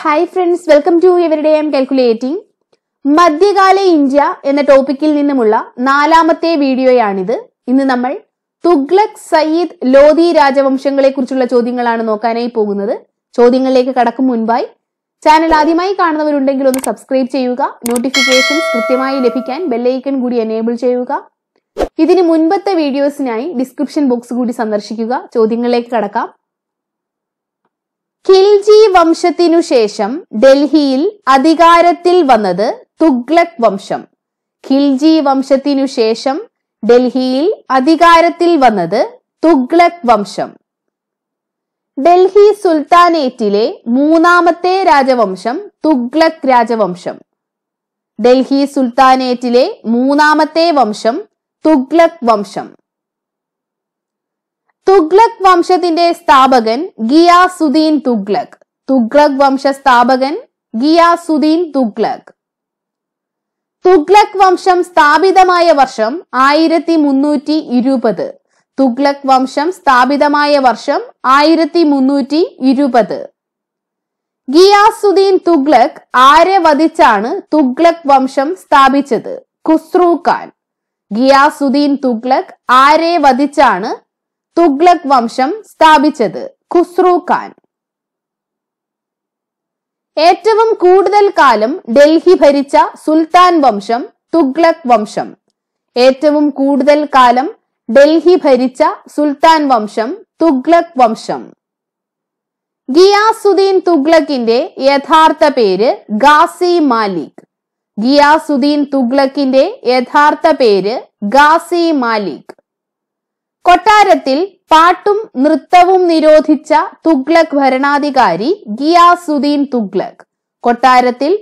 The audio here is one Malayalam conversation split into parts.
ഹായ് ഫ്രണ്ട്സ് വെൽക്കം ടു എവരുടെ എം കാൽക്കുലേറ്റിംഗ് മധ്യകാല ഇന്ത്യ എന്ന ടോപ്പിക്കിൽ നിന്നുമുള്ള നാലാമത്തെ വീഡിയോയാണിത് ഇന്ന് നമ്മൾ തുഗ്ലക് സയ്യിദ് ലോധി രാജവംശങ്ങളെ കുറിച്ചുള്ള ചോദ്യങ്ങളാണ് നോക്കാനായി പോകുന്നത്. ചോദ്യങ്ങളിലേക്ക് കടക്കും മുൻപായി ചാനൽ ആദ്യമായി കാണുന്നവരുണ്ടെങ്കിൽ ഒന്ന് സബ്സ്ക്രൈബ് ചെയ്യുക. നോട്ടിഫിക്കേഷൻസ് കൃത്യമായി ലഭിക്കാൻ ബെല്ലൈക്കൺ കൂടി എനേബിൾ ചെയ്യുക. ഇതിന് മുൻപത്തെ വീഡിയോസിനായി ഡിസ്ക്രിപ്ഷൻ ബോക്സ് കൂടി സന്ദർശിക്കുക. ചോദ്യങ്ങളിലേക്ക് കടക്കാം. ഖിൽജി വംശത്തിനു ശേഷം ഡൽഹിയിൽ അധികാരത്തിൽ വന്നത് തുഗ്ലക് വംശം. ഖിൽജി വംശത്തിനു ശേഷം ഡൽഹിയിൽ അധികാരത്തിൽ വന്നത് തുഗ്ലക് വംശം. ഡൽഹി സുൽത്താനേറ്റിലെ മൂന്നാമത്തെ രാജവംശം തുഗ്ലക് രാജവംശം. ഡൽഹി സുൽത്താനേറ്റിലെ മൂന്നാമത്തെ വംശം തുഗ്ലക് വംശം. തുഗ്ലക് വംശത്തിന്റെ സ്ഥാപകൻ ഗിയാ സുദീൻ തുഗ്ലക്. തുഗ്ലക് വംശ സ്ഥാപകൻ ഗിയാ സുദീൻ തുഗ്ലക്. തുഗ്ലക് വംശം സ്ഥാപിതമായ വർഷം ആയിരത്തി മുന്നൂറ്റി ഇരുപത് തുഗ്ലക് വംശം സ്ഥാപിതമായ വർഷം ആയിരത്തി മുന്നൂറ്റി ഇരുപത് ഗിയാസുദ്ദീൻ തുഗ്ലക് ആരെ വധിച്ചാണ് തുഗ്ലക് വംശം സ്ഥാപിച്ചത്? ഖുസ്രു ഖാൻ. ഗിയാസുദ്ദീൻ തുഗ്ലക് ആരെ വധിച്ചാണ് തുഗ്ലക് വംശം സ്ഥാപിച്ചത് ഖുസ്രു ഖാൻ. ഏറ്റവും കൂടുതൽ കാലം ഡൽഹി ഭരിച്ച സുൽത്താൻ വംശം തുഗ്ലക് വംശം. ഏറ്റവും കൂടുതൽ കാലം ഡൽഹി ഭരിച്ച സുൽത്താൻ വംശം തുഗ്ലക് വംശം. ഗിയാസുദ്ദീൻ തുഗ്ലക്കിന്റെ യഥാർത്ഥ പേര് ഗാസി മാലിക്. ഗിയാസുദ്ദീൻ തുഗ്ലക്കിന്റെ യഥാർത്ഥ പേര് ഗാസി മാലിക്. കൊട്ടാരത്തിൽ പാട്ടും നൃത്തവും നിരോധിച്ച തുഗ്ലക് ഭരണാധികാരി ഗിയാസുദ്ദീൻ തുഗ്ലക്. കൊട്ടാരത്തിൽ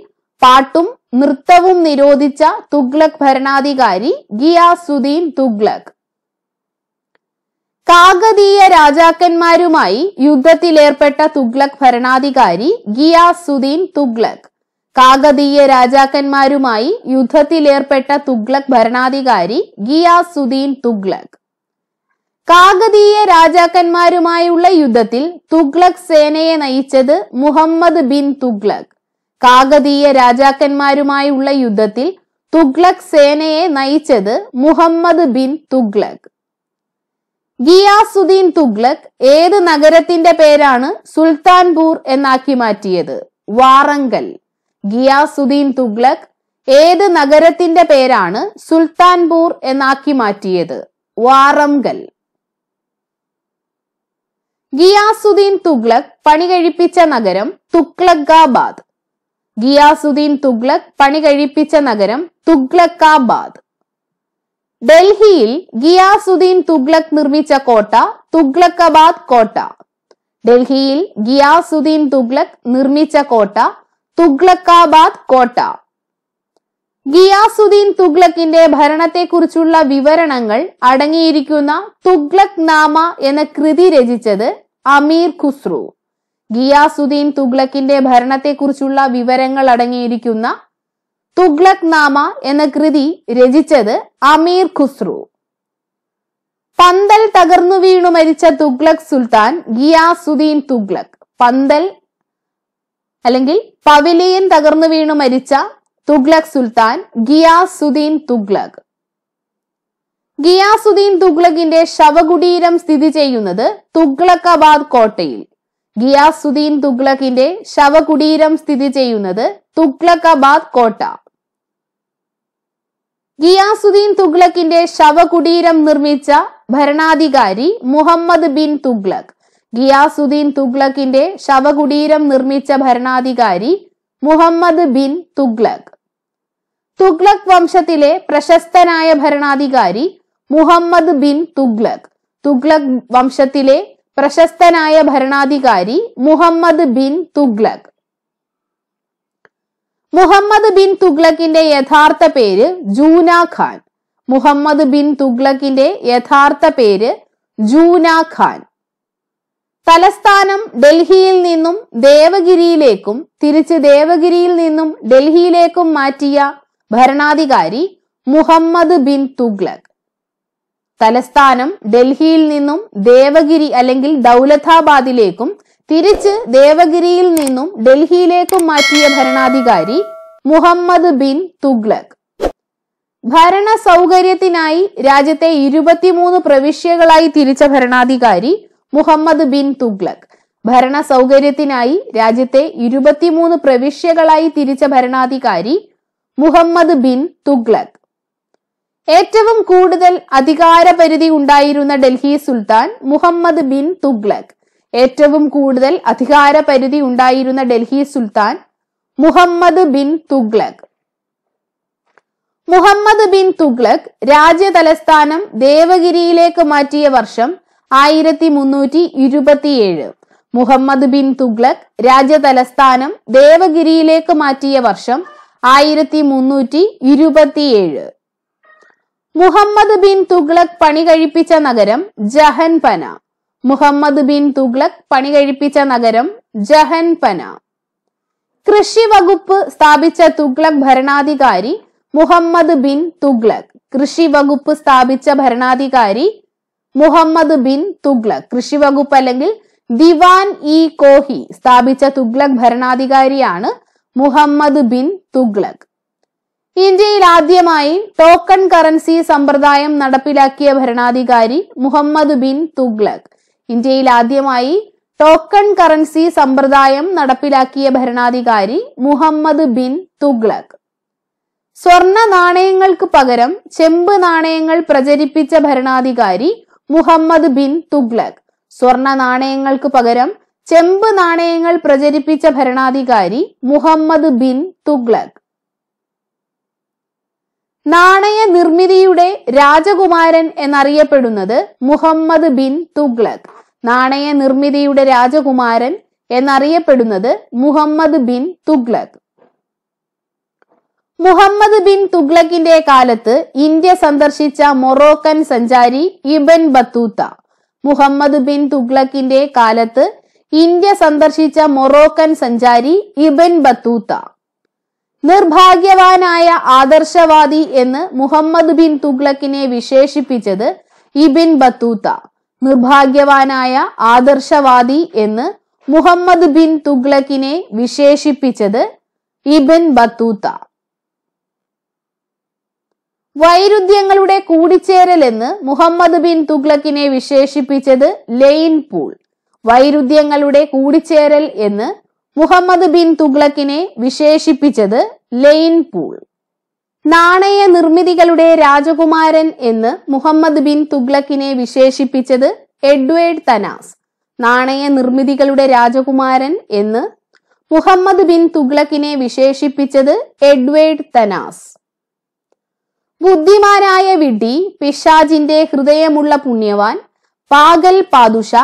പാട്ടും നൃത്തവും നിരോധിച്ച തുഗ്ലക് ഭരണാധികാരി ഗിയാസുദ്ദീൻ തുഗ്ലക്. കാകതീയ രാജാക്കന്മാരുമായി യുദ്ധത്തിലേർപ്പെട്ട തുഗ്ലക് ഭരണാധികാരി ഗിയാസുദ്ദീൻ തുഗ്ലക്. കാകതീയ രാജാക്കന്മാരുമായി യുദ്ധത്തിലേർപ്പെട്ട തുഗ്ലക് ഭരണാധികാരി ഗിയാസുദ്ദീൻ തുഗ്ലക്. കാകതീയ രാജാക്കന്മാരുമായുള്ള യുദ്ധത്തിൽ തുഗ്ലക് സേനയെ നയിച്ചത് മുഹമ്മദ് ബിൻ തുഗ്ലക്. കാകതീയ രാജാക്കന്മാരുമായുള്ള യുദ്ധത്തിൽ തുഗ്ലക് സേനയെ നയിച്ചത് മുഹമ്മദ് ബിൻ തുഗ്ലക്. ഗിയാസുദ്ദീൻ തുഗ്ലക് ഏത് നഗരത്തിന്റെ പേരാണ് സുൽത്താൻപൂർ എന്നാക്കി മാറ്റിയത്? വാറങ്കൽ. ഗിയാസുദ്ദീൻ തുഗ്ലക് ഏത് നഗരത്തിന്റെ പേരാണ് സുൽത്താൻപൂർ എന്നാക്കി മാറ്റിയത്? വാറംഗൽ ഗിയാസുദ്ദീൻ തുഗ്ലക് പണി കഴിപ്പിച്ച നഗരം തുഗ്ലക്കാബാദ്. ഗിയാസുദ്ദീൻ തുഗ്ലക് പണി കഴിപ്പിച്ച നഗരം തുഗ്ലക്കാബാദ്. ഡൽഹിയിൽ ഗിയാസുദ്ദീൻ തുഗ്ലക് നിർമ്മിച്ച കോട്ട തുഗ്ലക്കാബാദ് കോട്ട. ഡൽഹിയിൽ ഗിയാസുദ്ദീൻ തുഗ്ലക് നിർമ്മിച്ച കോട്ട തുഗ്ലക്കാബാദ് കോട്ട. ഗിയാസുദ്ദീൻ തുഗ്ലക്കിന്റെ ഭരണത്തെക്കുറിച്ചുള്ള വിവരണങ്ങൾ അടങ്ങിയിരിക്കുന്ന തുഗ്ലക് നാമ എന്ന കൃതി രചിച്ചത് അമീർ ഖുസ്രു. ഗിയാസുദ്ദീൻ തുഗ്ലക്കിന്റെ ഭരണത്തെക്കുറിച്ചുള്ള വിവരങ്ങൾ അടങ്ങിയിരിക്കുന്ന തുഗ്ലക് നാമ എന്ന കൃതി രചിച്ചത് അമീർ ഖുസ്രു. പന്തൽ തകർന്നു വീണു മരിച്ച തുഗ്ലക് സുൽത്താൻ ഗിയാസുദ്ദീൻ തുഗ്ലക്. പന്തൽ അല്ലെങ്കിൽ പവിലിയൻ തകർന്നു വീണു മരിച്ച തുഗ്ലക് സുൽത്താൻ ഗിയാസുദ്ദീൻ തുഗ്ലക്. ഗിയാസുദ്ദീൻ തുഗ്ലകിന്റെ ശവകുടീരം സ്ഥിതി ചെയ്യുന്നത് തുഗ്ലക്കാബാദ് കോട്ടയിൽ. ഗിയാസുദ്ദീൻ തുഗ്ലക്കിന്റെ ശവകുടീരം സ്ഥിതി ചെയ്യുന്നത് തുഗ്ലക്കാബാദ് കോട്ട. ഗിയാസുദ്ദീൻ തുഗ്ലക്കിന്റെ ശവകുടീരം നിർമ്മിച്ച ഭരണാധികാരി മുഹമ്മദ് ബിൻ തുഗ്ലക്. ഗിയാസുദ്ദീൻ തുഗ്ലക്കിന്റെ ശവകുടീരം നിർമ്മിച്ച ഭരണാധികാരി മുഹമ്മദ് ബിൻ തുഗ്ലക്. തുഗ്ലക് വംശത്തിലെ പ്രശസ്തനായ ഭരണാധികാരി മുഹമ്മദ് ബിൻ തുഗ്ലക്. തുഗ്ലക് വംശത്തിലെ പ്രശസ്തനായ ഭരണാധികാരി മുഹമ്മദ് ബിൻ തുഗ്ലക്. മുഹമ്മദ് ബിൻ തുഗ്ലക്കിന്റെ യഥാർത്ഥ പേര് ജൂന ഖാൻ. മുഹമ്മദ് ബിൻ തുഗ്ലക്കിന്റെ യഥാർത്ഥ പേര് ജൂന ഖാൻ. തലസ്ഥാനം ഡൽഹിയിൽ നിന്നും ദേവഗിരിയിലേക്കും തിരിച്ച് ദേവഗിരിയിൽ നിന്നും ഡൽഹിയിലേക്കും മാറ്റിയ ഭരണാധികാരി മുഹമ്മദ് ബിൻ തുഗ്ലക്. തലസ്ഥാനം ഡൽഹിയിൽ നിന്നും ദേവഗിരി അല്ലെങ്കിൽ ദൗലതാബാദിലേക്കും തിരിച്ച് ദേവഗിരിയിൽ നിന്നും ഡൽഹിയിലേക്കും മാറ്റിയ ഭരണാധികാരി മുഹമ്മദ് ബിൻ തുഗ്ലക്. ഭരണ സൗകര്യത്തിനായി രാജ്യത്തെ ഇരുപത്തിമൂന്ന് പ്രവിശ്യകളായി തിരിച്ച ഭരണാധികാരി മുഹമ്മദ് ബിൻ തുഗ്ലക്. ഭരണ സൗകര്യത്തിനായി രാജ്യത്തെ ഇരുപത്തിമൂന്ന് പ്രവിശ്യകളായി തിരിച്ച ഭരണാധികാരി മുഹമ്മദ് ബിൻ തുഗ്ലക്. ഏറ്റവും കൂടുതൽ അധികാരപരിധി ഉണ്ടായിരുന്ന ഡൽഹി സുൽത്താൻ മുഹമ്മദ് ബിൻ തുഗ്ലക്. ഏറ്റവും കൂടുതൽ അധികാരപരിധി ഉണ്ടായിരുന്ന ഡൽഹി സുൽത്താൻ മുഹമ്മദ് ബിൻ തുഗ്ലക്. മുഹമ്മദ് ബിൻ തുഗ്ലക് രാജ്യ തലസ്ഥാനം ദേവഗിരിയിലേക്ക് മാറ്റിയ വർഷം ആയിരത്തി മുന്നൂറ്റി ഇരുപത്തിയേഴ് മുഹമ്മദ് ബിൻ തുഗ്ലക് രാജ്യ തലസ്ഥാനം ദേവഗിരിയിലേക്ക് മാറ്റിയ വർഷം ആയിരത്തി മുന്നൂറ്റി ഇരുപത്തിയേഴ് മുഹമ്മദ് ബിൻ തുഗ്ലക് പണി കഴിപ്പിച്ച നഗരം ജഹൻപന. മുഹമ്മദ് ബിൻ തുഗ്ലക് പണി കഴിപ്പിച്ച നഗരം ജഹൻപന. കൃഷി വകുപ്പ് സ്ഥാപിച്ച തുഗ്ലക് ഭരണാധികാരി മുഹമ്മദ് ബിൻ തുഗ്ലക്. കൃഷി വകുപ്പ് സ്ഥാപിച്ച ഭരണാധികാരി മുഹമ്മദ് ബിൻ തുഗ്ലക്. കൃഷി വകുപ്പ് അല്ലെങ്കിൽ ദിവാൻ ഇ കോഹി സ്ഥാപിച്ച തുഗ്ലക് ഭരണാധികാരിയാണ് മുഹമ്മദ് ബിൻ തുഗ്ലക്. ഇന്ത്യയിൽ ആദ്യമായി ടോക്കൺ കറൻസി സമ്പ്രദായം നടപ്പിലാക്കിയ ഭരണാധികാരി മുഹമ്മദ് ബിൻ തുഗ്ലക്. ഇന്ത്യയിൽ ആദ്യമായി ടോക്കൺ കറൻസി സമ്പ്രദായം നടപ്പിലാക്കിയ ഭരണാധികാരി മുഹമ്മദ് ബിൻ തുഗ്ലക്. സ്വർണ നാണയങ്ങൾക്ക് പകരം ചെമ്പ് നാണയങ്ങൾ പ്രചരിപ്പിച്ച ഭരണാധികാരി മുഹമ്മദ് ബിൻ തുഗ്ലക്. സ്വർണ നാണയങ്ങൾക്ക് പകരം ചെമ്പ് നാണയങ്ങൾ പ്രചരിപ്പിച്ച ഭരണാധികാരി മുഹമ്മദ് ബിൻ തുഗ്ലക്. നാണയ നിർമ്മിതിയുടെ രാജകുമാരൻ എന്നറിയപ്പെടുന്നത് മുഹമ്മദ് ബിൻ തുഗ്ലക്. നാണയ നിർമ്മിതിയുടെ രാജകുമാരൻ എന്നറിയപ്പെടുന്നത് മുഹമ്മദ് ബിൻ തുഗ്ലക്. മുഹമ്മദ് ബിൻ തുഗ്ലക്കിന്റെ കാലത്ത് ഇന്ത്യ സന്ദർശിച്ച മൊറോക്കൻ സഞ്ചാരി ഇബൻ ബത്തൂത്ത. മുഹമ്മദ് ബിൻ തുഗ്ലക്കിന്റെ കാലത്ത് ഇന്ത്യ സന്ദർശിച്ച മൊറോക്കൻ സഞ്ചാരി ഇബൻ ബത്തൂത്ത. നിർഭാഗ്യവാനായ ആദർശവാദി എന്ന് മുഹമ്മദ് ബിൻ തുഗ്ലക്കിനെ വിശേഷിപ്പിച്ചത് ഇബിൻ ബത്തൂത്ത. നിർഭാഗ്യവാനായ ആദർശവാദി എന്ന് മുഹമ്മദ് ബിൻ തുഗ്ലക്കിനെ വിശേഷിപ്പിച്ചത് ഇബിൻ ബത്തൂത്ത. വൈരുദ്ധ്യങ്ങളുടെ കൂടിച്ചേരൽ എന്ന് മുഹമ്മദ് ബിൻ തുഗ്ലക്കിനെ വിശേഷിപ്പിച്ചത് ലെയിൻ പൂൾ വൈരുദ്ധ്യങ്ങളുടെ കൂടിച്ചേരൽ എന്ന് മുഹമ്മദ് ബിൻ തുഗ്ലക്കിനെ വിശേഷിപ്പിച്ചത് ലെയിൻ പൂൾ. നാണയ നിർമ്മിതികളുടെ രാജകുമാരൻ എന്ന് മുഹമ്മദ് ബിൻ തുഗ്ലക്കിനെ വിശേഷിപ്പിച്ചത് എഡ്വേർഡ് തനാസ്. നാണയ നിർമ്മിതികളുടെ രാജകുമാരൻ എന്ന് മുഹമ്മദ് ബിൻ തുഗ്ലക്കിനെ വിശേഷിപ്പിച്ചത് എഡ്വേർഡ് തനാസ്. ബുദ്ധിമാനായ വിഡ്ഢി പിശാജിന്റെ ഹൃദയമുള്ള പുണ്യവാൻ പാഗൽ പാതുഷ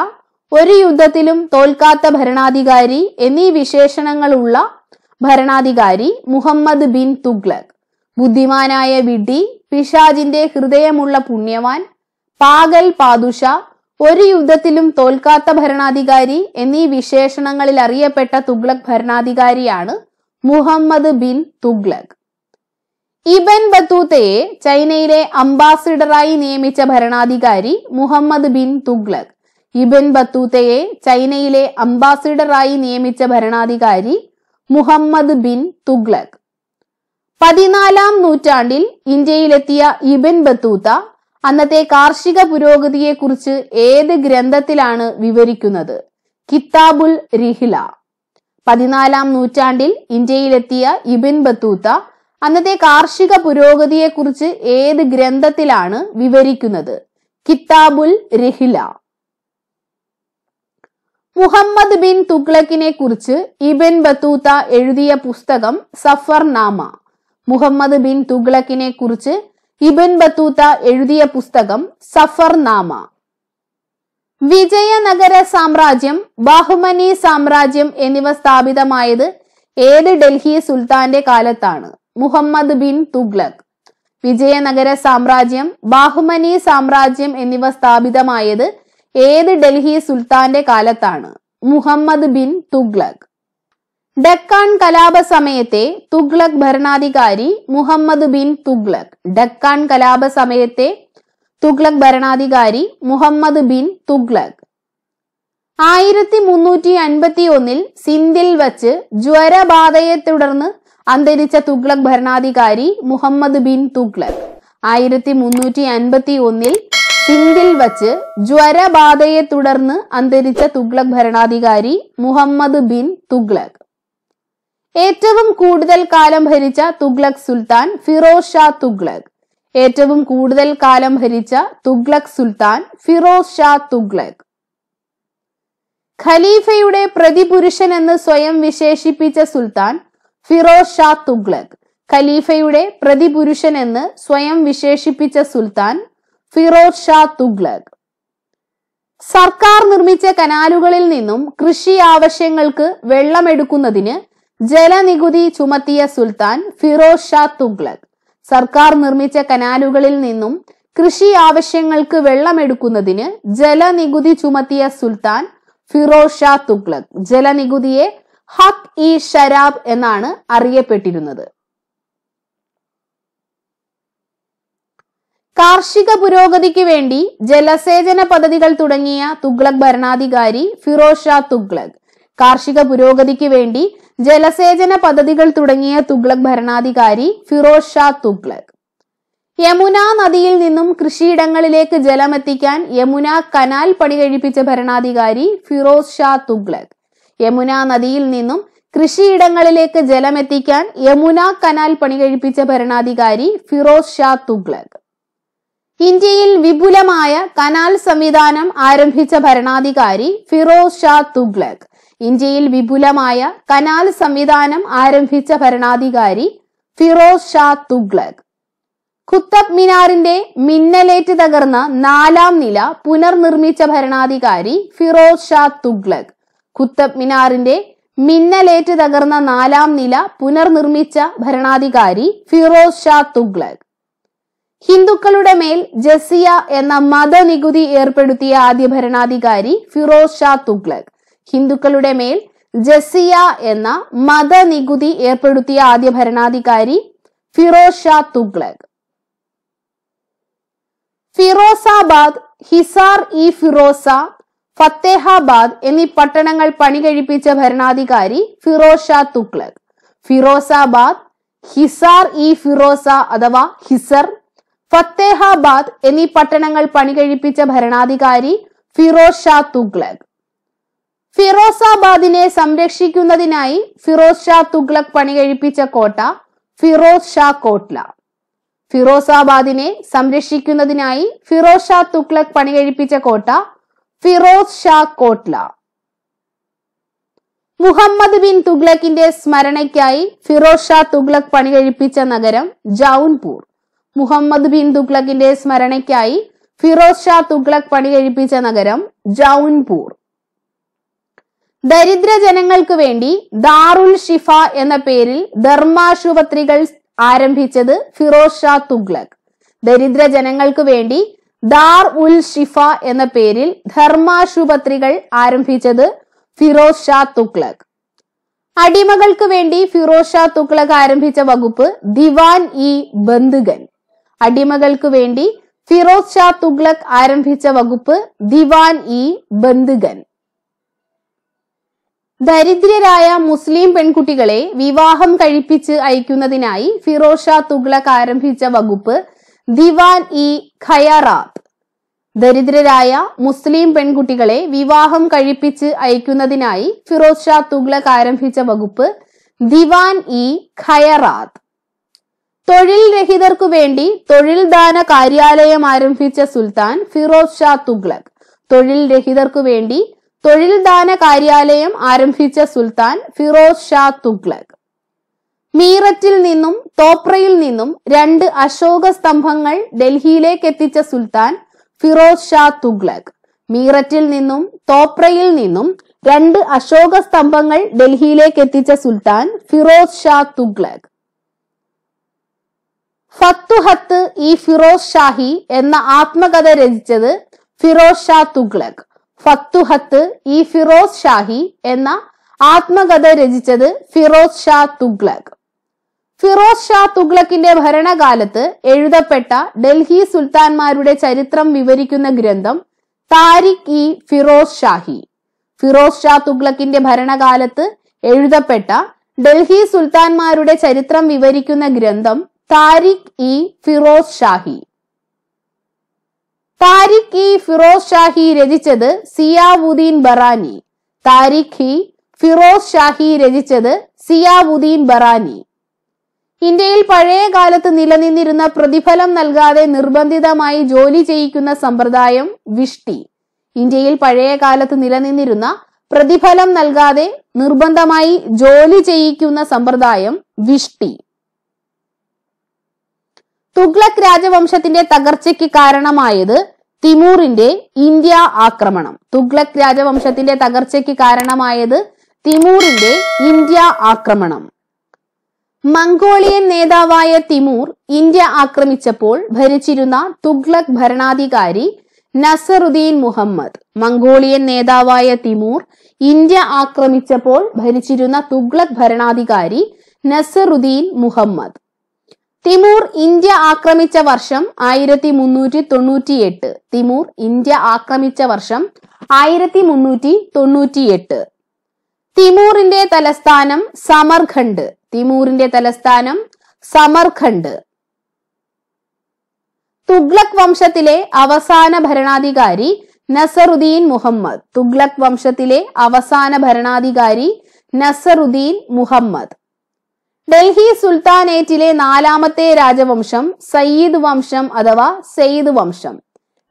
ഒരു യുദ്ധത്തിലും തോൽക്കാത്ത ഭരണാധികാരി എന്നീ വിശേഷണങ്ങളുള്ള ഭരണാധികാരി മുഹമ്മദ് ബിൻ തുഗ്ലക്. ബുദ്ധിമാനായ വിഡ്ഢി പിഷാജിന്റെ ഹൃദയമുള്ള പുണ്യവാൻ പാഗൽ പാദുഷ ഒരു യുദ്ധത്തിലും തോൽക്കാത്ത ഭരണാധികാരി എന്നീ വിശേഷണങ്ങളിൽ അറിയപ്പെട്ട തുഗ്ലക് ഭരണാധികാരിയാണ് മുഹമ്മദ് ബിൻ തുഗ്ലക്. ഇബൻ ബത്തൂത്തയെ ചൈനയിലെ അംബാസിഡറായി നിയമിച്ച ഭരണാധികാരി മുഹമ്മദ് ബിൻ തുഗ്ലക്. ഇബൻ ബത്തൂത്തയെ ചൈനയിലെ അംബാസിഡറായി നിയമിച്ച ഭരണാധികാരി മുഹമ്മദ് ബിൻ തുഗ്ലക്. പതിനാലാം നൂറ്റാണ്ടിൽ ഇന്ത്യയിലെത്തിയ ഇബൻ ബത്തൂത്ത അന്നത്തെ കാർഷിക പുരോഗതിയെക്കുറിച്ച് ഏത് ഗ്രന്ഥത്തിലാണ് വിവരിക്കുന്നത്? കിതാബുൽ റിഹില. പതിനാലാം നൂറ്റാണ്ടിൽ ഇന്ത്യയിലെത്തിയ ഇബിൻ ബത്തൂത്ത അന്നത്തെ കാർഷിക പുരോഗതിയെക്കുറിച്ച് ഏത് ഗ്രന്ഥത്തിലാണ് വിവരിക്കുന്നത്? കിതാബുൽ റിഹില. മുഹമ്മദ് ബിൻ തുഗ്ലക്കിനെ കുറിച്ച് ഇബൻ ബത്തൂത്ത എഴുതിയ പുസ്തകം സഫർ നാമ മുഹമ്മദ് ബിൻ തുഗ്ലക്കിനെ കുറിച്ച് ഇബൻ ബത്തൂത്ത എഴുതിയ പുസ്തകം സഫർ നാമ വിജയനഗര സാമ്രാജ്യം ബഹുമനി സാമ്രാജ്യം എന്നിവ സ്ഥാപിതമായത് ഏത് ഡൽഹി സുൽത്താന്റെ കാലത്താണ്? മുഹമ്മദ് ബിൻ തുഗ്ലക്. വിജയനഗര സാമ്രാജ്യം ബാഹുമനി സാമ്രാജ്യം എന്നിവ സ്ഥാപിതമായത് ഏത് ഡൽഹി സുൽത്താന്റെ കാലത്താണ്? മുഹമ്മദ് ബിൻ തുഗ്ലക്. ഡക്കാൻ കലാപ സമയത്തെ തുഗ്ലക് ഭരണാധികാരി മുഹമ്മദ് ബിൻ തുഗ്ലക്. ഡക്കാൻ കലാപ സമയത്തെ തുഗ്ലക് ഭരണാധികാരി മുഹമ്മദ് ബിൻ തുഗ്ലക്. ആയിരത്തി മുന്നൂറ്റി അൻപത്തി ഒന്നിൽ സിന്ധിൽ വച്ച് ജ്വരബാധയെ തുടർന്ന് അന്തരിച്ച തുഗ്ലക് ഭരണാധികാരി മുഹമ്മദ് ബിൻ തുഗ്ലക്. ആയിരത്തി മുന്നൂറ്റി അൻപത്തി ഒന്നിൽ സിന്ധിൽ വച്ച് ജ്വരബാധയെ തുടർന്ന് അന്തരിച്ച തുഗ്ലക് ഭരണാധികാരി മുഹമ്മദ് ബിൻ തുഗ്ലക്. ഏറ്റവും കൂടുതൽ കാലം ഭരിച്ച തുഗ്ലക് സുൽത്താൻ ഫിറോസ് ഷാ തുഗ്ലക്. ഏറ്റവും കൂടുതൽ കാലം ഭരിച്ച തുഗ്ലക് സുൽത്താൻ ഫിറോസ് ഷാ തുഗ്ലക്. ഖലീഫയുടെ പ്രതിപുരുഷൻ എന്ന് സ്വയം വിശേഷിപ്പിച്ച സുൽത്താൻ ഫിറോസ് ഷാ തുഗ്ലക്. ഖലീഫയുടെ പ്രതിപുരുഷൻ എന്ന് സ്വയം വിശേഷിപ്പിച്ച സുൽത്താൻ ഫിറോസ് ഷാ തുഗ്ലക്. സർക്കാർ നിർമ്മിച്ച കനാലുകളിൽ നിന്നും കൃഷി ആവശ്യങ്ങൾക്ക് വെള്ളമെടുക്കുന്നതിന് ജലനികുതി ചുമത്തിയ സുൽത്താൻ ഫിറോസ് ഷാ തുഗ്ലക്. സർക്കാർ നിർമ്മിച്ച കനാലുകളിൽ നിന്നും കൃഷി ആവശ്യങ്ങൾക്ക് വെള്ളമെടുക്കുന്നതിന് ജലനികുതി ചുമത്തിയ സുൽത്താൻ ഫിറോസ് ഷാ തുഗ്ലക്. ജലനികുതിയെ ഹക് ഇ ഷരാബ് എന്നാണ് അറിയപ്പെട്ടിരുന്നത്. കാർഷിക പുരോഗതിക്ക് വേണ്ടി ജലസേചന പദ്ധതികൾ തുടങ്ങിയ തുഗ്ലക് ഭരണാധികാരി ഫിറോസ് ഷാ തുഗ്ലക്. കാർഷിക പുരോഗതിക്ക് വേണ്ടി ജലസേചന പദ്ധതികൾ തുടങ്ങിയ തുഗ്ലക് ഭരണാധികാരി ഫിറോസ് ഷാ തുഗ്ലക്. യമുന നദിയിൽ നിന്നും കൃഷിയിടങ്ങളിലേക്ക് ജലമെത്തിക്കാൻ യമുന കനാൽ പണി കഴിപ്പിച്ച ഭരണാധികാരി ഫിറോസ് ഷാ തുഗ്ലക്. യമുന നദിയിൽ നിന്നും കൃഷിയിടങ്ങളിലേക്ക് ജലമെത്തിക്കാൻ യമുന കനാൽ പണി കഴിപ്പിച്ച ഭരണാധികാരി ഫിറോസ് ഷാ തുഗ്ലക്. ഇന്ത്യയിൽ വിപുലമായ കനാൽ സംവിധാനം ആരംഭിച്ച ഭരണാധികാരി ഫിറോസ് ഷാ തുഗ്ലക്. ഇന്ത്യയിൽ വിപുലമായ കനാൽ സംവിധാനം ആരംഭിച്ച ഭരണാധികാരി ഫിറോസ് ഷാ തുഗ്ലക്. ഖുത്തബ് മിനാറിന്റെ മിന്നലേറ്റ് തകർന്ന നാലാം നില പുനർനിർമ്മിച്ച ഭരണാധികാരി ഫിറോസ് ഷാ തുഗ്ലക്. ഖുത്തബ് മിനാറിന്റെ മിന്നലേറ്റ് തകർന്ന നാലാം നില പുനർനിർമ്മിച്ച ഭരണാധികാരി ഫിറോസ് ഷാ തുഗ്ലക്. ഹിന്ദുക്കളുടെ മേൽ ജസിയ എന്ന മതനികുതി ഏർപ്പെടുത്തിയ ആദ്യ ഭരണാധികാരി ഫിറോസ് ഷാ തുഗ്ലക്. ഹിന്ദുക്കളുടെ മേൽ ജസിയ എന്ന മതനികുതി ഏർപ്പെടുത്തിയ ആദ്യ ഭരണാധികാരി ഫിറോസ് ഷാ തുഗ്ലക്. ഫിറോസാബാദ് ഹിസാർ ഇ ഫിറോസ ഫത്തേഹാബാദ് എന്നീ പട്ടണങ്ങൾ പണി കഴിപ്പിച്ച ഭരണാധികാരി ഫിറോസ് ഷാ തുഗ്ലക്. ഫിറോസാബാദ് ഹിസാർ ഇ ഫിറോസ അഥവാ ഹിസർ ഫത്തേഹാബാദ് എന്നീ പട്ടണങ്ങൾ പണികഴിപ്പിച്ച ഭരണാധികാരി ഫിറോസ് ഷാ തുഗ്ലക്. ഫിറോസാബാദിനെ സംരക്ഷിക്കുന്നതിനായി ഫിറോസ് ഷാ തുഗ്ലക് പണികഴിപ്പിച്ച കോട്ട ഫിറോസ് ഷാ കോട്ട്ല. ഫിറോസാബാദിനെ സംരക്ഷിക്കുന്നതിനായി ഫിറോസ് ഷാ തുഗ്ലക് പണികഴിപ്പിച്ച കോട്ട ഫിറോസ് ഷാ കോട്ട്ല. മുഹമ്മദ് ബിൻ തുഗ്ലക്കിന്റെ സ്മരണയ്ക്കായി ഫിറോസ് ഷാ തുഗ്ലക് പണികഴിപ്പിച്ച നഗരം ജൗൻപൂർ. മുഹമ്മദ് ബിൻ തുഗ്ലക്കിന്റെ സ്മരണയ്ക്കായി ഫിറോസ് ഷാ തുഗ്ലക് പണി പണികഴിപ്പിച്ച നഗരം ജൗൻപൂർ. ദരിദ്ര ജനങ്ങൾക്ക് വേണ്ടി ദാറുൽ ഷിഫ എന്ന പേരിൽ ധർമാശുപത്രികൾ ആരംഭിച്ചത് ഫിറോസ് ഷാ തുഗ്ലക് ദരിദ്ര ജനങ്ങൾക്ക് വേണ്ടി ദാർ ഉൽ ഷിഫ എന്ന പേരിൽ ധർമാശുപത്രികൾ ആരംഭിച്ചത് ഫിറോസ് ഷാ തുഗ്ലക് അടിമകൾക്ക് വേണ്ടി ഫിറോസ് ഷാ തുഗ്ലക് ആരംഭിച്ച വകുപ്പ് ദിവാൻ ഇ ബന്ദുഗൻ അടിമകൾക്ക് വേണ്ടി ഫിറോസ് ഷാ തുഗ്ലക് ആരംഭിച്ച വകുപ്പ് ദിവാൻ ഇ ബന്ദുഗൻ ദരിദ്രരായ മുസ്ലിം പെൺകുട്ടികളെ വിവാഹം കഴിപ്പിച്ച് അയക്കുന്നതിനായി ഫിറോസ് ഷാ തുഗ്ലക് ആരംഭിച്ച വകുപ്പ് ദിവാൻ ഇ ഖയറാത്ത്. ദരിദ്രരായ മുസ്ലിം പെൺകുട്ടികളെ വിവാഹം കഴിപ്പിച്ച് അയക്കുന്നതിനായി ഫിറോസ് ഷാ തുഗ്ലക് ആരംഭിച്ച വകുപ്പ് ദിവാൻ ഇ ഖയറാത്ത്. തൊഴിൽ രഹിതർക്കു വേണ്ടി തൊഴിൽ ദാന കാര്യാലയം ആരംഭിച്ച സുൽത്താൻ ഫിറോസ് ഷാ തുഗ്ലക്. തൊഴിൽ രഹിതർക്കു വേണ്ടി തൊഴിൽ ദാന കാര്യാലയം ആരംഭിച്ച സുൽത്താൻ ഫിറോസ് ഷാ തുഗ്ലക്. മീററ്റിൽ നിന്നും തോപ്രയിൽ നിന്നും രണ്ട് അശോക സ്തംഭങ്ങൾ ഡൽഹിയിലേക്ക് എത്തിച്ച സുൽത്താൻ ഫിറോസ് ഷാ തുഗ്ലക്. മീററ്റിൽ നിന്നും തോപ്രയിൽ നിന്നും രണ്ട് അശോക സ്തംഭങ്ങൾ ഡൽഹിയിലേക്ക് എത്തിച്ച സുൽത്താൻ ഫിറോസ് ഷാ തുഗ്ലക്. ഫത്തുഹത്ത് ഈ ഫിറോസ് ഷാഹി എന്ന ആത്മകഥ രചിച്ചത് ഫിറോസ് ഷാ തുഗ്ലക്. ഫത്തുഹത്ത് ഈ ഫിറോസ് ഷാഹി എന്ന ആത്മകഥ രചിച്ചത് ഫിറോസ് ഷാ തുഗ്ലക്. ഫിറോസ് ഷാ തുഗ്ലക്കിന്റെ ഭരണകാലത്ത് എഴുതപ്പെട്ട ഡൽഹി സുൽത്താൻമാരുടെ ചരിത്രം വിവരിക്കുന്ന ഗ്രന്ഥം താരിഖ് ഇ ഫിറോസ് ഷാഹി. ഫിറോസ് ഷാ തുഗ്ലക്കിന്റെ ഭരണകാലത്ത് എഴുതപ്പെട്ട ഡൽഹി സുൽത്താൻമാരുടെ ചരിത്രം വിവരിക്കുന്ന ഗ്രന്ഥം താരിഖ് ഇ ഫിറോസ് ഷാഹി. താരിഖ് ഇ ഫിറോസ് ഷാഹി രചിച്ചത് സിയാവുദ്ദീൻ ബറാനി. താരിഖ് ഇ ഫിറോസ് ഷാഹി രചിച്ചത് സിയാവുദ്ദീൻ ബറാനി. ഇന്ത്യയിൽ പഴയ കാലത്ത് നിലനിന്നിരുന്ന പ്രതിഫലം നൽകാതെ നിർബന്ധിതമായി ജോലി ചെയ്യിക്കുന്ന സമ്പ്രദായം വിഷ്ടി. ഇന്ത്യയിൽ പഴയ കാലത്ത് നിലനിന്നിരുന്ന പ്രതിഫലം നൽകാതെ നിർബന്ധമായി ജോലി ചെയ്യിക്കുന്ന സമ്പ്രദായം വിഷ്ടി. തുഗ്ലക് രാജവംശത്തിന്റെ തകർച്ചയ്ക്ക് കാരണമായത് തിമൂറിന്റെ ഇന്ത്യ ആക്രമണം. തുഗ്ലക് രാജവംശത്തിന്റെ തകർച്ചയ്ക്ക് കാരണമായത് തിമൂറിന്റെ ഇന്ത്യ ആക്രമണം. മംഗോളിയൻ നേതാവായ തിമൂർ ഇന്ത്യ ആക്രമിച്ചപ്പോൾ ഭരിച്ചിരുന്ന തുഗ്ലക് ഭരണാധികാരി നസറുദ്ദീൻ മുഹമ്മദ് മംഗോളിയൻ നേതാവായ തിമൂർ ഇന്ത്യ ആക്രമിച്ചപ്പോൾ ഭരിച്ചിരുന്ന തുഗ്ലക് ഭരണാധികാരി നസറുദ്ദീൻ മുഹമ്മദ്. തിമൂർ ഇന്ത്യ ആക്രമിച്ച വർഷം ആയിരത്തി മുന്നൂറ്റി തൊണ്ണൂറ്റി എട്ട് തിമൂർ ഇന്ത്യ ആക്രമിച്ച വർഷം ആയിരത്തി മുന്നൂറ്റി തൊണ്ണൂറ്റി എട്ട് തിമൂറിന്റെ തലസ്ഥാനം സമർഖണ്ഡ്. തിമൂറിന്റെ തലസ്ഥാനം സമർഖണ്ഡ്. തുഗ്ലക് വംശത്തിലെ അവസാന ഭരണാധികാരി നസറുദ്ദീൻ മുഹമ്മദ്. തുഗ്ലക് വംശത്തിലെ അവസാന ഭരണാധികാരി നസറുദ്ദീൻ മുഹമ്മദ്. ഡൽഹി സുൽത്താനേറ്റിലെ നാലാമത്തെ രാജവംശം സയ്യിദ് വംശം അഥവാ സെയ്ദ് വംശം.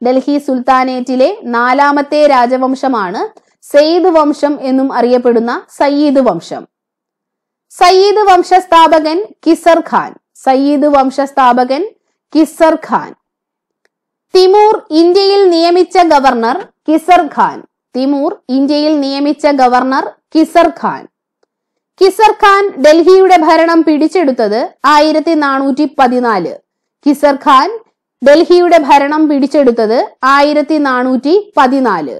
ഡൽഹി സുൽത്താനേറ്റിലെ നാലാമത്തെ രാജവംശമാണ് സെയ്ദ് വംശം എന്നും അറിയപ്പെടുന്ന സയ്യിദ് വംശം. സയ്യിദ് വംശസ്ഥാപകൻ കിസർ ഖാൻ. സയ്യിദ് വംശസ്ഥാപകൻ കിസർ ഖാൻ. തിമൂർ ഇന്ത്യയിൽ നിയമിച്ച ഗവർണർ കിസർ ഖാൻ. തിമൂർ ഇന്ത്യയിൽ നിയമിച്ച ഗവർണർ കിസർ ഖാൻ. കിസർ ഖാൻ ഡൽഹിയുടെ ഭരണം പിടിച്ചെടുത്തത് ആയിരത്തി നാനൂറ്റി പതിനാല് കിസർ ഖാൻ ഡൽഹിയുടെ ഭരണം പിടിച്ചെടുത്തത് ആയിരത്തി നാനൂറ്റി പതിനാല്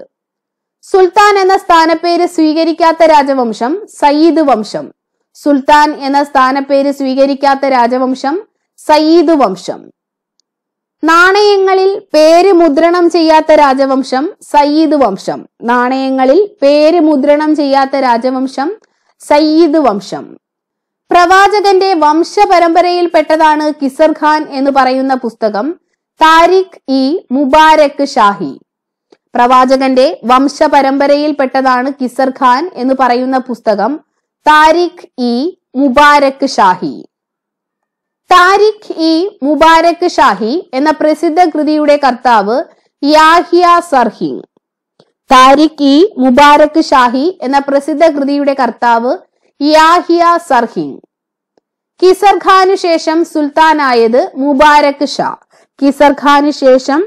സുൽത്താൻ എന്ന സ്ഥാനപ്പേര് സ്വീകരിക്കാത്ത രാജവംശം സയ്യിദ് വംശം. സുൽത്താൻ എന്ന സ്ഥാനപ്പേര് സ്വീകരിക്കാത്ത രാജവംശം സയ്യിദ് വംശം. നാണയങ്ങളിൽ പേര് മുദ്രണം ചെയ്യാത്ത രാജവംശം സയ്യിദ് വംശം. നാണയങ്ങളിൽ പേര് മുദ്രണം ചെയ്യാത്ത രാജവംശം സയ്യിദ് വംശം. പ്രവാചകന്റെ വംശപരമ്പരയിൽപ്പെട്ടതാണ് കിസർ എന്ന് പറയുന്ന പുസ്തകം താരിഖ് ഇ മുബാരക് ഷാഹി. പ്രവാചകന്റെ വംശപരമ്പരയിൽപ്പെട്ടതാണ് കിസർ എന്ന് പറയുന്ന പുസ്തകം താരിഖ് ഇ മുബാരക് ഷാഹി. താരിഖ് ഇ മുബാരക് ഷാഹി എന്ന പ്രസിദ്ധ കൃതിയുടെ കർത്താവ് യാഹിയ സർഹിങ് താരിഖ് ഇ മുബാരക് ഷാഹി എന്ന പ്രസിദ്ധ കൃതിയുടെ കർത്താവ് യാഹിയ സർഹി കിസർ ശേഷം സുൽത്താനായത് മുബാരക് ഷാ. കിസർ ശേഷം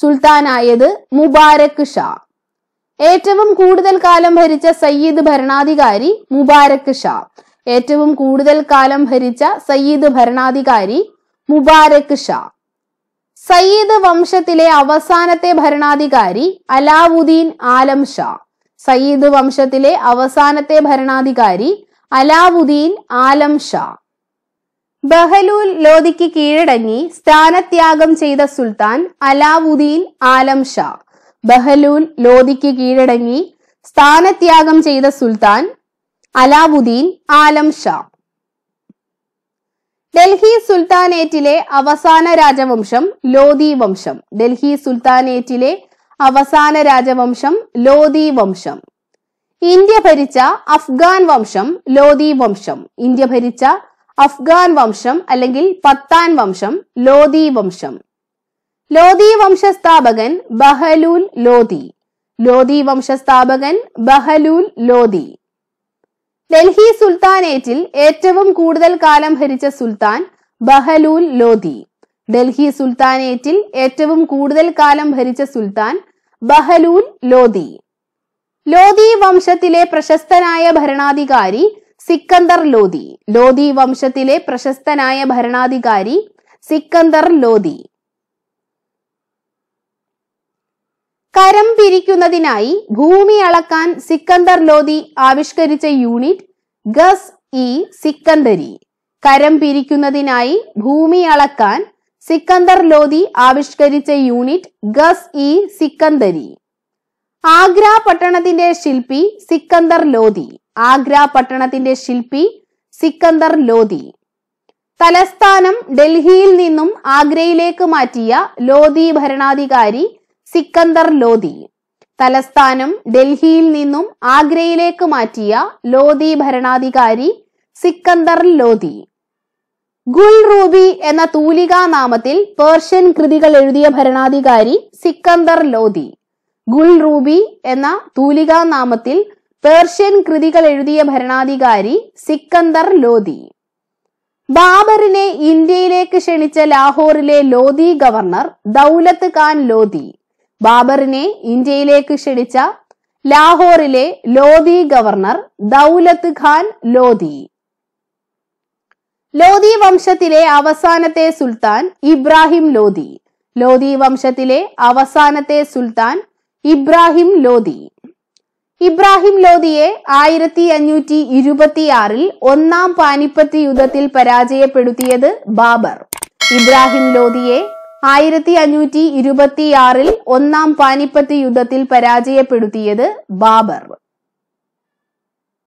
സുൽത്താനായത് മുബാരക് ഷാ. ഏറ്റവും കൂടുതൽ കാലം ഭരിച്ച സയ്യിദ് ഭരണാധികാരി മുബാരക് ഷാ. ഏറ്റവും കൂടുതൽ കാലം ഭരിച്ച സയ്യിദ് ഭരണാധികാരി മുബാരക് ഷാ. സയ്യിദ് വംശത്തിലെ അവസാനത്തെ ഭരണാധികാരി അലാവുദ്ദീൻ ആലം ഷാ. സയ്യിദ് വംശത്തിലെ അവസാനത്തെ ഭരണാധികാരി അലാവുദ്ദീൻ ആലം ഷാ. ബഹലൂൽ ലോധിക്ക് കീഴടങ്ങി സ്ഥാനത്യാഗം ചെയ്ത സുൽത്താൻ അലാവുദ്ദീൻ ആലം ഷാ. ബഹലൂൽ ലോധിക്ക് കീഴടങ്ങി സ്ഥാനത്യാഗം ചെയ്ത സുൽത്താൻ അലാവുദ്ദീൻ ആലം ഷാ. ഡൽഹി സുൽത്താനേറ്റിലെ അവസാന രാജവംശം ലോധി വംശം. ഡൽഹി സുൽത്താനേറ്റിലെ അവസാന രാജവംശം ലോധി വംശം. ഇന്ത്യ ഭരിച്ച അഫ്ഗാൻ വംശം ലോധി വംശം. ഇന്ത്യ ഭരിച്ച അഫ്ഗാൻ വംശം അല്ലെങ്കിൽ പത്താൻ വംശം ലോധി വംശം. ലോധി വംശസ്ഥാപകൻ ബഹലൂൽ ലോധി ലോധി വംശസ്ഥാപകൻ ബഹലൂൽ ലോധി ഡൽഹി സുൽത്താനേറ്റിൽ ഏറ്റവും കൂടുതൽ കാലം ഭരിച്ച സുൽത്താൻ ബഹലൂൽ ലോധി. ഡൽഹി സുൽത്താനേറ്റിൽ ഏറ്റവും കൂടുതൽ കാലം ഭരിച്ച സുൽത്താൻ ബഹലൂൽ ലോധി. ലോധി വംശത്തിലെ പ്രശസ്തനായ ഭരണാധികാരി സിക്കന്ദർ ലോധി. ലോധി വംശത്തിലെ പ്രശസ്തനായ ഭരണാധികാരി സിക്കന്ദർ ലോധി. കരം പിരിക്കുന്നതിനായി ഭൂമി അളക്കാൻ സിക്കന്ദർ ലോധി ആവിഷ്കരിച്ച യൂണിറ്റ് ഗസ് ഇ സിക്കന്ദരി. കരം പിരിക്കുന്നതിനായി ഭൂമി അളക്കാൻ സിക്കന്ദർ ലോധി ആവിഷ്കരിച്ച യൂണിറ്റ് ഗസ് ഇ സിക്കന്ദരി. ആഗ്ര പട്ടണത്തിന്റെ ശില്പി സിക്കന്ദർ ലോധി. ആഗ്ര പട്ടണത്തിന്റെ ശില്പി സിക്കന്ദർ ലോധി. തലസ്ഥാനം ഡൽഹിയിൽ നിന്നും ആഗ്രയിലേക്ക് മാറ്റിയ ലോധി ഭരണാധികാരി സിക്കന്ദർ ലോധി. തലസ്ഥാനം ഡൽഹിയിൽ നിന്നും ആഗ്രയിലേക്ക് മാറ്റിയ ലോധി ഭരണാധികാരി സിക്കന്ദർ ലോധി. ഗുൽ റൂബി എന്ന തൂലികാ നാമത്തിൽ പേർഷ്യൻ കൃതികൾ എഴുതിയ ഭരണാധികാരി സിക്കന്ദർ ലോധി. ഗുൽ റൂബി എന്ന തൂലികാ നാമത്തിൽ പേർഷ്യൻ കൃതികൾ എഴുതിയ ഭരണാധികാരി സിക്കന്ദർ ലോധി. ബാബറിനെ ഇന്ത്യയിലേക്ക് ക്ഷണിച്ച ലാഹോറിലെ ലോധി ഗവർണർ ദൗലത്ത് ഖാൻ ലോധി. ബാബറിനെ ഇന്ത്യയിലേക്ക് ക്ഷണിച്ച ലാഹോറിലെ ലോധി ഗവർണർ ദൗലത്ത് ഖാൻ ലോധി. ലോധി വംശത്തിലെ അവസാനത്തെ സുൽത്താൻ ഇബ്രാഹിം ലോധി. ലോധി വംശത്തിലെ അവസാനത്തെ സുൽത്താൻ ഇബ്രാഹിം ലോധി. ഇബ്രാഹിം ലോധിയെ ആയിരത്തി അഞ്ഞൂറ്റി ഇരുപത്തിയാറിൽ ഒന്നാം പാനിപ്പത്ത് യുദ്ധത്തിൽ പരാജയപ്പെടുത്തിയത് ബാബർ. ഇബ്രാഹിം ലോധിയെ ആയിരത്തി അഞ്ഞൂറ്റി ഇരുപത്തിയാറിൽ ഒന്നാം പാനിപ്പത്ത് യുദ്ധത്തിൽ പരാജയപ്പെടുത്തിയത് ബാബർ.